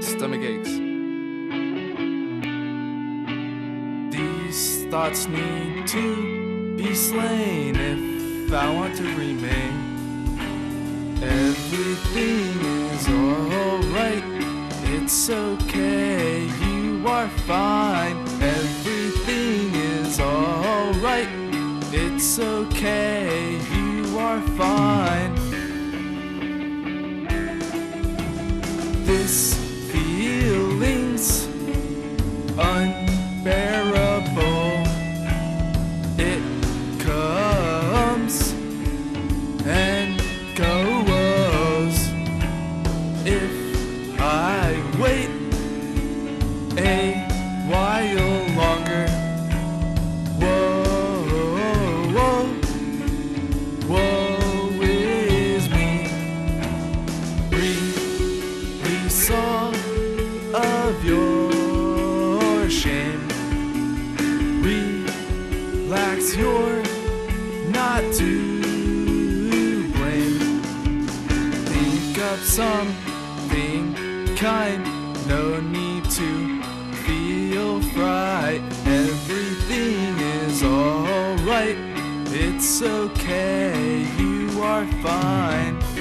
stomach aches. These thoughts need to be slain if I want to remain. Everything is alright, it's okay, you are fine. Everything is alright, it's okay, you are fine. This of your shame. Relax, you're not to blame. Think of something kind, no need to feel fright. Everything is alright, it's okay, you are fine.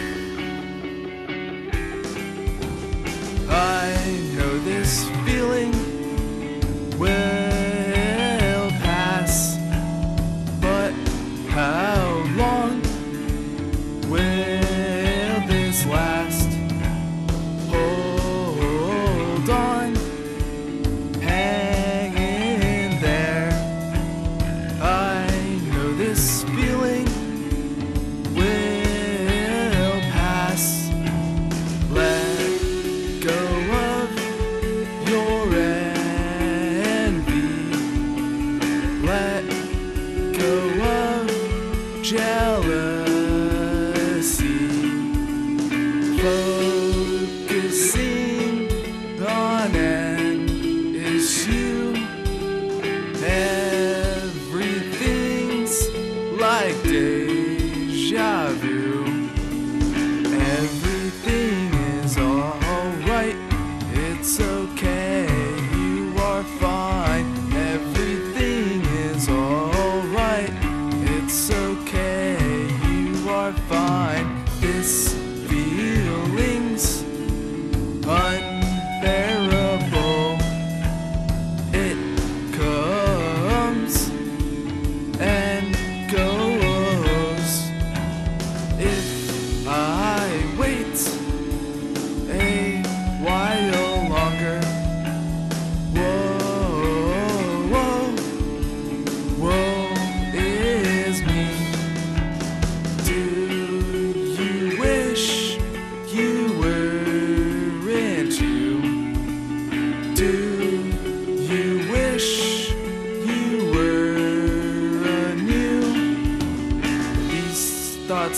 Issue. Everything's like deja vu. Everything is alright, it's okay,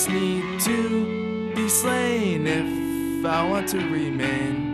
need to be slain if I want to remain.